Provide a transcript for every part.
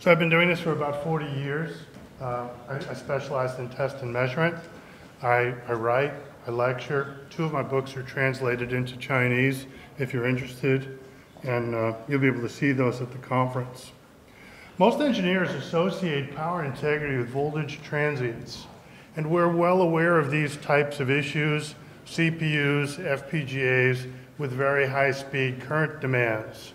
So I've been doing this for about 40 years. Uh, I, I specialize in test and measurement. I, I write, I lecture. Two of my books are translated into Chinese if you're interested, and uh, you'll be able to see those at the conference. Most engineers associate power integrity with voltage transients, and we're well aware of these types of issues, CPUs, FPGAs, with very high speed current demands.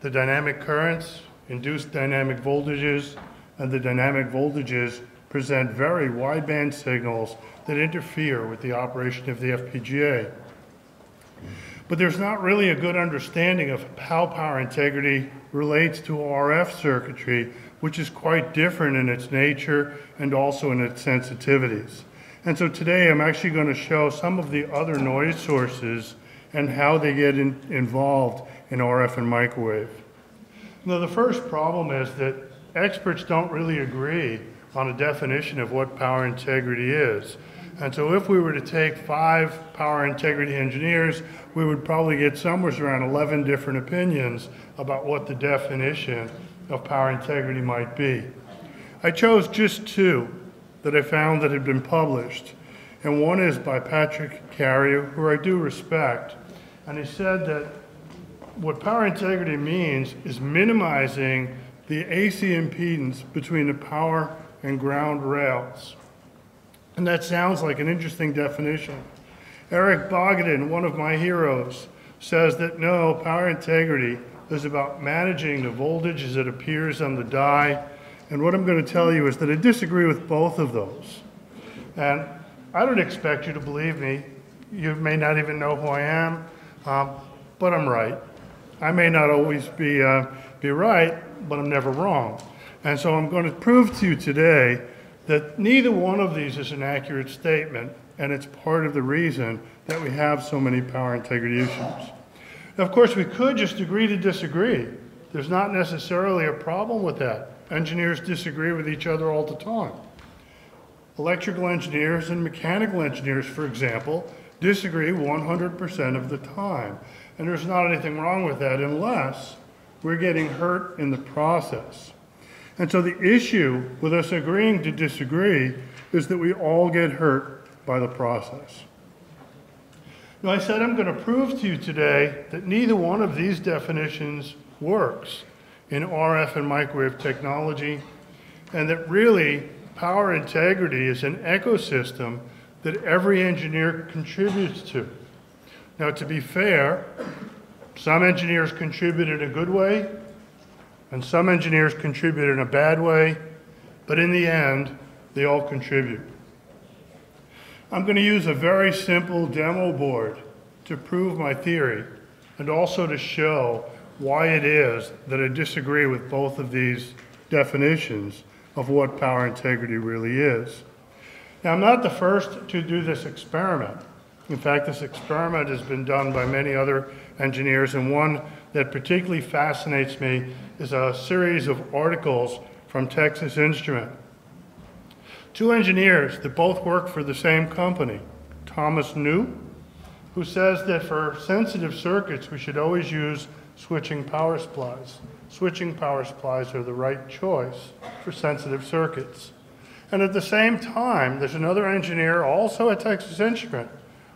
The dynamic currents induce dynamic voltages, and the dynamic voltages present very wideband signals that interfere with the operation of the FPGA. But there's not really a good understanding of how power integrity relates to RF circuitry, which is quite different in its nature and also in its sensitivities. And so today I'm actually going to show some of the other noise sources and how they get in, involved in RF and microwave. Now, the first problem is that experts don't really agree on a definition of what power integrity is. And so if we were to take five power integrity engineers, we would probably get somewhere around 11 different opinions about what the definition of power integrity might be. I chose just two that I found that had been published. And one is by Patrick Carrier, who I do respect. And he said that what power integrity means is minimizing the AC impedance between the power and ground rails. And that sounds like an interesting definition. Eric Bogatin, one of my heroes, says that no, power integrity is about managing the voltage as it appears on the die. And what I'm going to tell you is that I disagree with both of those. And I don't expect you to believe me. You may not even know who I am, um, but I'm right. I may not always be, uh, be right, but I'm never wrong. And so I'm going to prove to you today that neither one of these is an accurate statement, and it's part of the reason that we have so many power integrity issues. Of course, we could just agree to disagree. There's not necessarily a problem with that. Engineers disagree with each other all the time. Electrical engineers and mechanical engineers, for example, disagree 100% of the time. And there's not anything wrong with that unless we're getting hurt in the process. And so the issue with us agreeing to disagree is that we all get hurt by the process. Now, I said I'm going to prove to you today that neither one of these definitions works in RF and microwave technology, and that really power integrity is an ecosystem that every engineer contributes to. Now, to be fair, some engineers contribute in a good way, and some engineers contribute in a bad way, but in the end, they all contribute. I'm going to use a very simple demo board to prove my theory and also to show why it is that I disagree with both of these definitions of what power integrity really is. Now, I'm not the first to do this experiment. In fact, this experiment has been done by many other engineers, and one that particularly fascinates me is a series of articles from Texas Instrument. Two engineers that both work for the same company, Thomas Neu, who says that for sensitive circuits we should always use switching power supplies. Switching power supplies are the right choice for sensitive circuits. And at the same time, there's another engineer, also at Texas Instrument,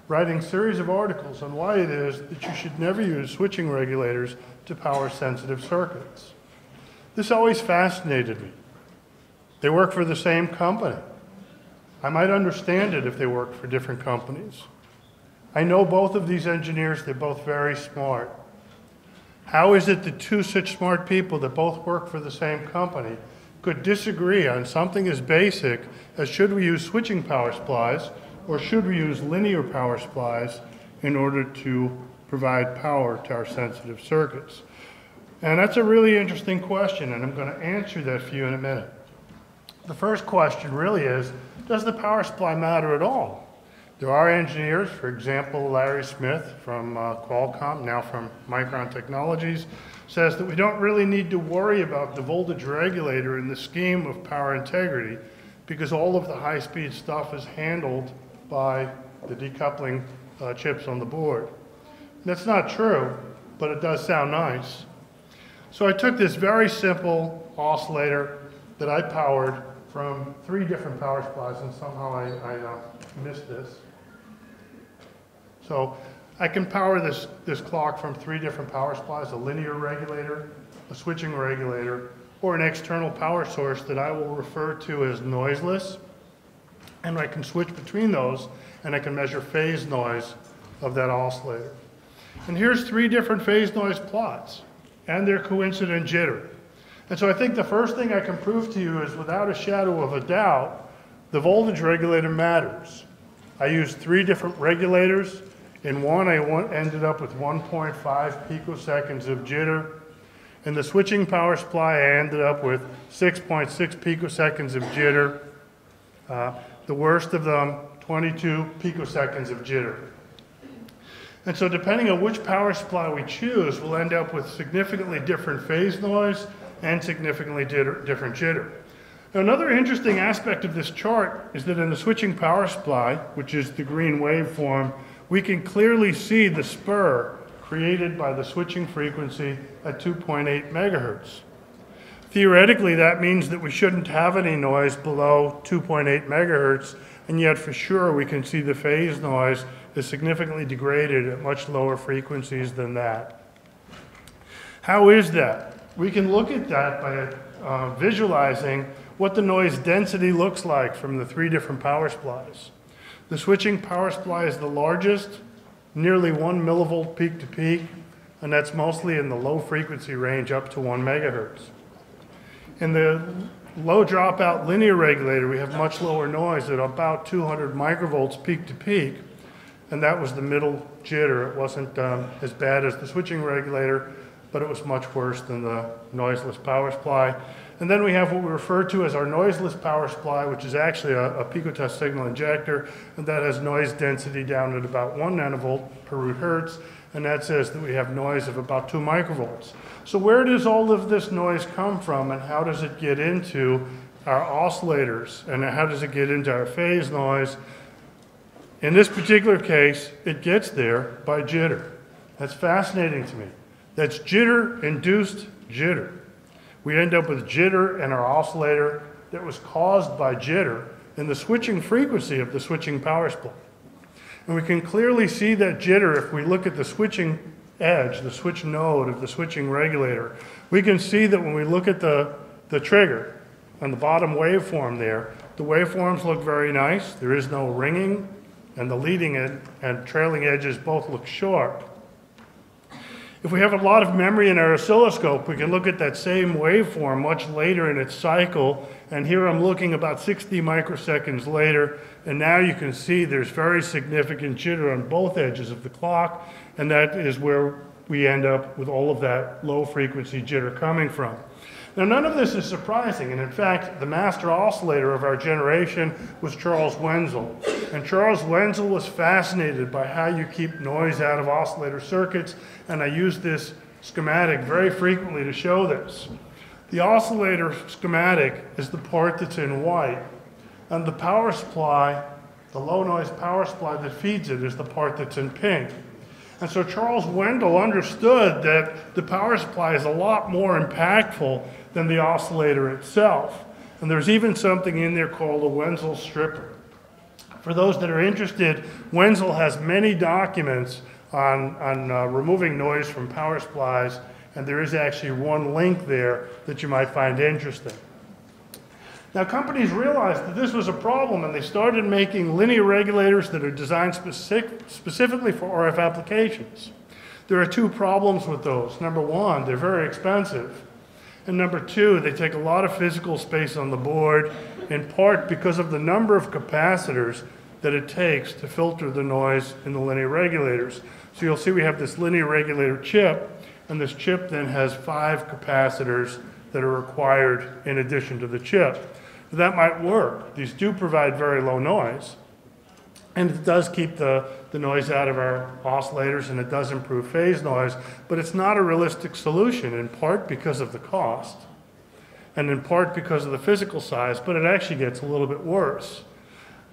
writing series of articles on why it is that you should never use switching regulators to power sensitive circuits. This always fascinated me. They work for the same company. I might understand it if they work for different companies. I know both of these engineers, they're both very smart. How is it that two such smart people that both work for the same company could disagree on something as basic as should we use switching power supplies or should we use linear power supplies in order to provide power to our sensitive circuits? And that's a really interesting question, and I'm going to answer that for you in a minute. The first question really is, does the power supply matter at all? There are engineers, for example, Larry Smith from uh, Qualcomm, now from Micron Technologies, says that we don't really need to worry about the voltage regulator in the scheme of power integrity because all of the high-speed stuff is handled by the decoupling uh, chips on the board. That's not true, but it does sound nice. So I took this very simple oscillator that I powered from three different power supplies, and somehow I, I uh, missed this. So I can power this, this clock from three different power supplies, a linear regulator, a switching regulator, or an external power source that I will refer to as noiseless. And I can switch between those, and I can measure phase noise of that oscillator. And here's three different phase noise plots, and their coincident jitter. And so I think the first thing I can prove to you is without a shadow of a doubt, the voltage regulator matters. I used three different regulators. In one, I ended up with 1.5 picoseconds of jitter. In the switching power supply, I ended up with 6.6 picoseconds of jitter. Uh, the worst of them, 22 picoseconds of jitter. And so depending on which power supply we choose, we'll end up with significantly different phase noise and significantly different jitter. Now, another interesting aspect of this chart is that in the switching power supply, which is the green waveform, we can clearly see the spur created by the switching frequency at 2.8 megahertz. Theoretically, that means that we shouldn't have any noise below 2.8 megahertz, and yet for sure we can see the phase noise is significantly degraded at much lower frequencies than that. How is that? We can look at that by uh, visualizing what the noise density looks like from the three different power supplies. The switching power supply is the largest, nearly one millivolt peak to peak, and that's mostly in the low frequency range up to one megahertz. In the low dropout linear regulator, we have much lower noise at about 200 microvolts peak to peak, and that was the middle jitter. It wasn't um, as bad as the switching regulator, but it was much worse than the noiseless power supply. And then we have what we refer to as our noiseless power supply, which is actually a, a picotest signal injector, and that has noise density down at about one nanovolt per root hertz, and that says that we have noise of about two microvolts. So where does all of this noise come from, and how does it get into our oscillators, and how does it get into our phase noise? In this particular case, it gets there by jitter. That's fascinating to me. That's jitter-induced jitter. We end up with jitter in our oscillator that was caused by jitter in the switching frequency of the switching power supply. And we can clearly see that jitter if we look at the switching edge, the switch node of the switching regulator. We can see that when we look at the, the trigger on the bottom waveform there, the waveforms look very nice. There is no ringing, and the leading and trailing edges both look sharp. If we have a lot of memory in our oscilloscope, we can look at that same waveform much later in its cycle. And here I'm looking about 60 microseconds later, and now you can see there's very significant jitter on both edges of the clock, and that is where we end up with all of that low frequency jitter coming from. Now, none of this is surprising, and in fact, the master oscillator of our generation was Charles Wenzel. And Charles Wenzel was fascinated by how you keep noise out of oscillator circuits, and I use this schematic very frequently to show this. The oscillator schematic is the part that's in white, and the power supply, the low noise power supply that feeds it, is the part that's in pink. And so Charles Wenzel understood that the power supply is a lot more impactful than the oscillator itself. And there's even something in there called a Wenzel stripper. For those that are interested, Wenzel has many documents on, on uh, removing noise from power supplies, and there is actually one link there that you might find interesting. Now, companies realized that this was a problem, and they started making linear regulators that are designed specific, specifically for RF applications. There are two problems with those. Number one, they're very expensive. And number two, they take a lot of physical space on the board, in part because of the number of capacitors that it takes to filter the noise in the linear regulators. So you'll see we have this linear regulator chip, and this chip then has five capacitors that are required in addition to the chip. That might work. These do provide very low noise, and it does keep the, the noise out of our oscillators and it does improve phase noise, but it's not a realistic solution, in part because of the cost and in part because of the physical size, but it actually gets a little bit worse.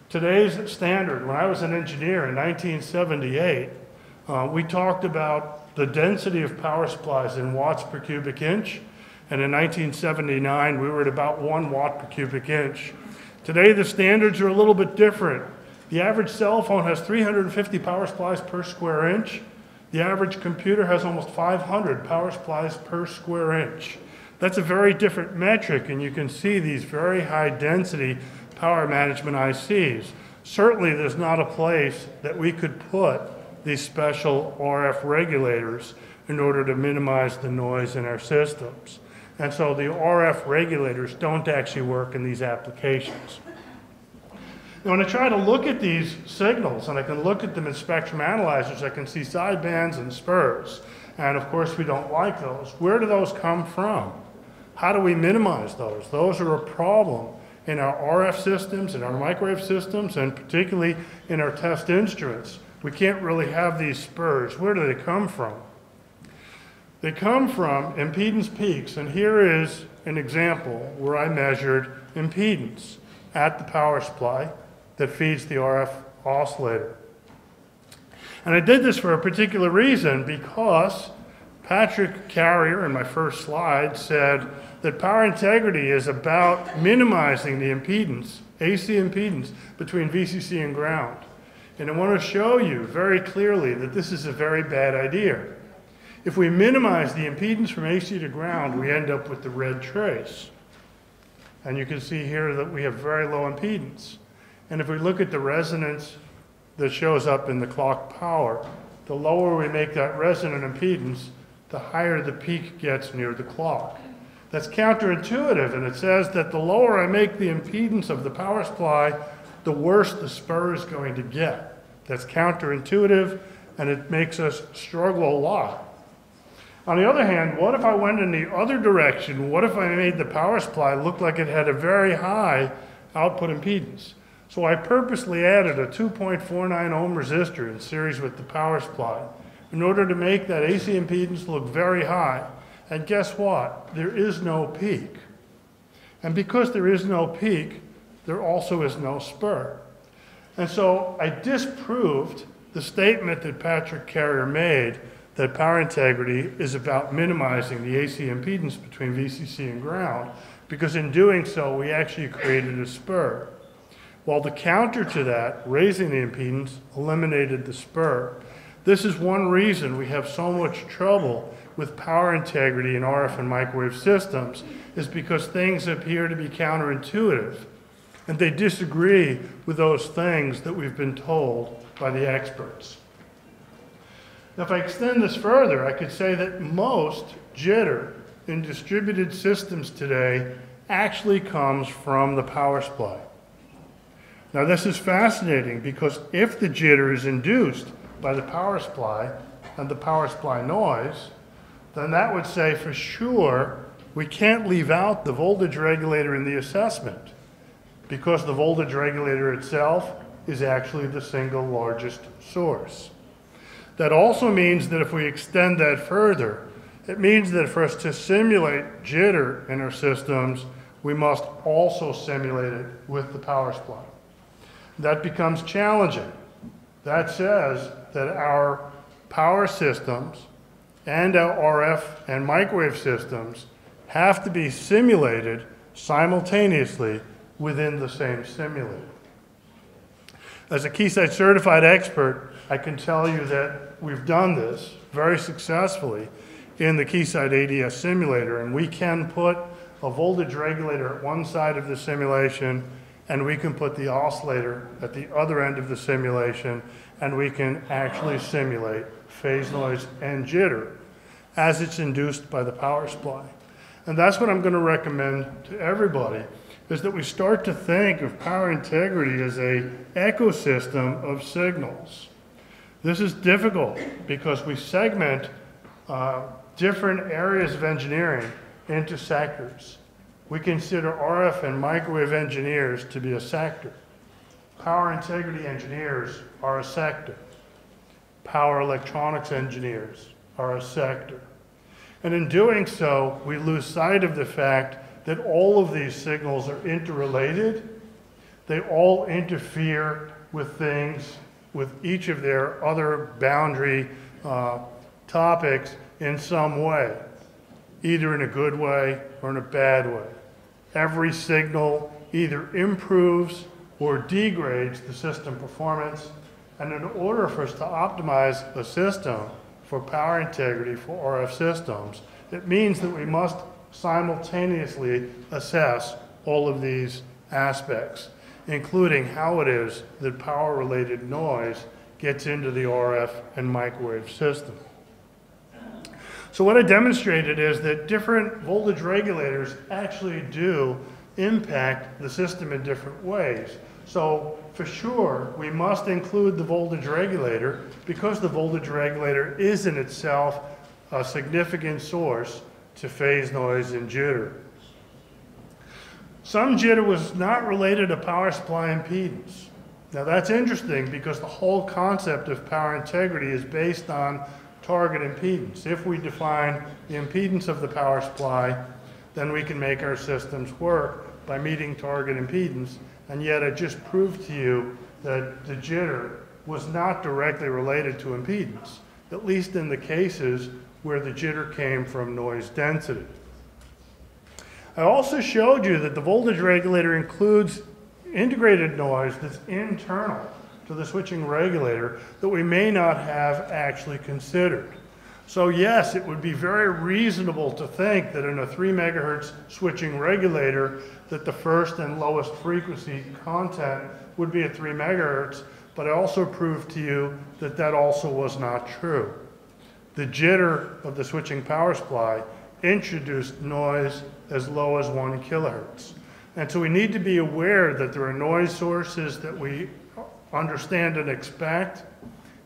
Today's standard, when I was an engineer in 1978, uh, we talked about the density of power supplies in watts per cubic inch. And in 1979, we were at about one watt per cubic inch. Today, the standards are a little bit different. The average cell phone has 350 power supplies per square inch. The average computer has almost 500 power supplies per square inch. That's a very different metric, and you can see these very high density power management ICs. Certainly, there's not a place that we could put these special RF regulators in order to minimize the noise in our systems. And so the RF regulators don't actually work in these applications. When I try to look at these signals, and I can look at them in spectrum analyzers, I can see sidebands and spurs. And of course, we don't like those. Where do those come from? How do we minimize those? Those are a problem in our RF systems, in our microwave systems, and particularly in our test instruments. We can't really have these spurs. Where do they come from? They come from impedance peaks, and here is an example where I measured impedance at the power supply that feeds the RF oscillator. And I did this for a particular reason because Patrick Carrier in my first slide said that power integrity is about minimizing the impedance, AC impedance, between VCC and ground. And I want to show you very clearly that this is a very bad idea. If we minimize the impedance from AC to ground, we end up with the red trace. And you can see here that we have very low impedance. And if we look at the resonance that shows up in the clock power, the lower we make that resonant impedance, the higher the peak gets near the clock. That's counterintuitive, and it says that the lower I make the impedance of the power supply, the worse the spur is going to get. That's counterintuitive, and it makes us struggle a lot. On the other hand, what if I went in the other direction? What if I made the power supply look like it had a very high output impedance? So I purposely added a 2.49 ohm resistor in series with the power supply in order to make that AC impedance look very high. And guess what? There is no peak. And because there is no peak, there also is no spur. And so I disproved the statement that Patrick Carrier made that power integrity is about minimizing the AC impedance between VCC and ground, because in doing so, we actually created a spur. While the counter to that, raising the impedance, eliminated the spur. This is one reason we have so much trouble with power integrity in RF and microwave systems, is because things appear to be counterintuitive. And they disagree with those things that we've been told by the experts. Now, if I extend this further, I could say that most jitter in distributed systems today actually comes from the power supply. Now, this is fascinating because if the jitter is induced by the power supply and the power supply noise, then that would say for sure we can't leave out the voltage regulator in the assessment because the voltage regulator itself is actually the single largest source. That also means that if we extend that further, it means that for us to simulate jitter in our systems, we must also simulate it with the power supply. That becomes challenging. That says that our power systems and our RF and microwave systems have to be simulated simultaneously within the same simulator. As a Keysight certified expert, I can tell you that we've done this very successfully in the Keysight ADS simulator, and we can put a voltage regulator at one side of the simulation, and we can put the oscillator at the other end of the simulation, and we can actually simulate phase noise and jitter as it's induced by the power supply. And that's what I'm going to recommend to everybody is that we start to think of power integrity as a ecosystem of signals. This is difficult because we segment uh, different areas of engineering into sectors. We consider RF and microwave engineers to be a sector. Power integrity engineers are a sector. Power electronics engineers are a sector. And in doing so, we lose sight of the fact that all of these signals are interrelated. They all interfere with things with each of their other boundary uh, topics in some way, either in a good way or in a bad way. Every signal either improves or degrades the system performance. And in order for us to optimize a system for power integrity for RF systems, it means that we must simultaneously assess all of these aspects, including how it is that power-related noise gets into the RF and microwave system. So what I demonstrated is that different voltage regulators actually do impact the system in different ways. So for sure, we must include the voltage regulator because the voltage regulator is in itself a significant source to phase noise and jitter. Some jitter was not related to power supply impedance. Now that's interesting because the whole concept of power integrity is based on target impedance. If we define the impedance of the power supply, then we can make our systems work by meeting target impedance. And yet I just proved to you that the jitter was not directly related to impedance, at least in the cases where the jitter came from noise density. I also showed you that the voltage regulator includes integrated noise that's internal to the switching regulator that we may not have actually considered. So yes, it would be very reasonable to think that in a 3 megahertz switching regulator that the first and lowest frequency content would be at 3 megahertz, but I also proved to you that that also was not true. The jitter of the switching power supply introduced noise as low as 1 kilohertz. And so we need to be aware that there are noise sources that we understand and expect,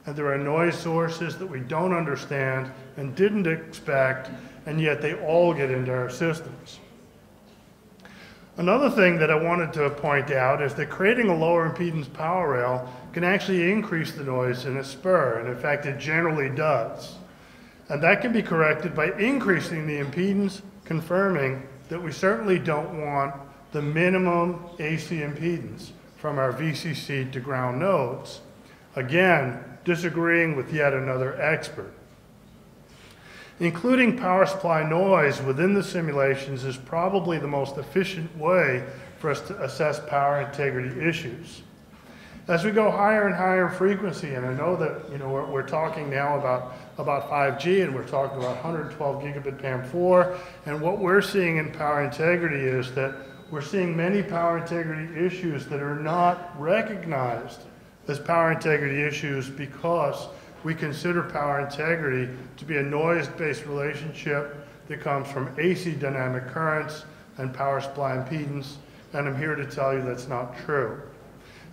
and there are noise sources that we don't understand and didn't expect, and yet they all get into our systems. Another thing that I wanted to point out is that creating a lower impedance power rail can actually increase the noise in a spur, and in fact it generally does. And that can be corrected by increasing the impedance, confirming that we certainly don't want the minimum AC impedance from our VCC to ground nodes. Again, disagreeing with yet another expert. Including power supply noise within the simulations is probably the most efficient way for us to assess power integrity issues. As we go higher and higher frequency, and I know that you know we're, we're talking now about about 5G, and we're talking about 112 gigabit PAM4, and what we're seeing in power integrity is that we're seeing many power integrity issues that are not recognized as power integrity issues because we consider power integrity to be a noise-based relationship that comes from AC dynamic currents and power supply impedance, and I'm here to tell you that's not true.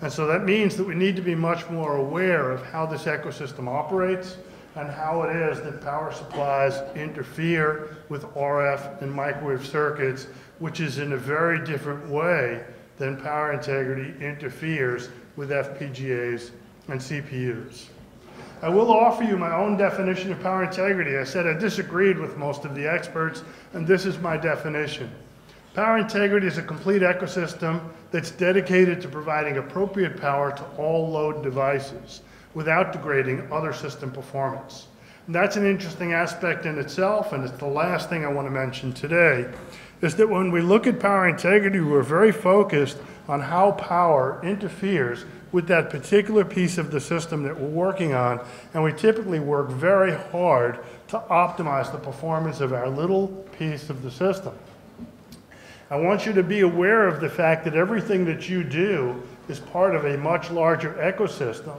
And so that means that we need to be much more aware of how this ecosystem operates and how it is that power supplies interfere with RF and microwave circuits which is in a very different way than power integrity interferes with FPGAs and CPUs. I will offer you my own definition of power integrity. I said I disagreed with most of the experts, and this is my definition. Power integrity is a complete ecosystem that's dedicated to providing appropriate power to all load devices without degrading other system performance. And that's an interesting aspect in itself, and it's the last thing I want to mention today is that when we look at power integrity, we're very focused on how power interferes with that particular piece of the system that we're working on, and we typically work very hard to optimize the performance of our little piece of the system. I want you to be aware of the fact that everything that you do is part of a much larger ecosystem.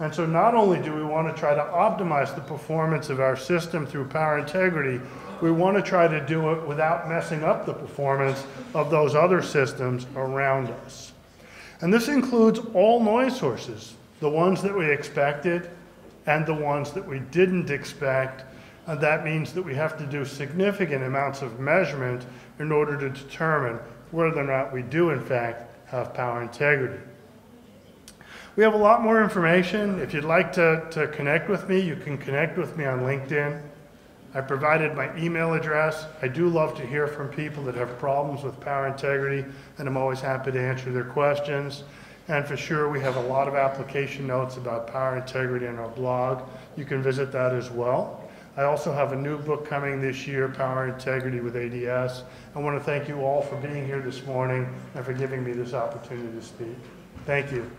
And so not only do we want to try to optimize the performance of our system through power integrity, we want to try to do it without messing up the performance of those other systems around us. And this includes all noise sources, the ones that we expected and the ones that we didn't expect. And that means that we have to do significant amounts of measurement in order to determine whether or not we do in fact have power integrity. We have a lot more information. If you'd like to, to connect with me, you can connect with me on LinkedIn. I provided my email address. I do love to hear from people that have problems with power integrity, and I'm always happy to answer their questions. And for sure, we have a lot of application notes about power integrity on our blog. You can visit that as well. I also have a new book coming this year, Power Integrity with ADS. I want to thank you all for being here this morning and for giving me this opportunity to speak. Thank you.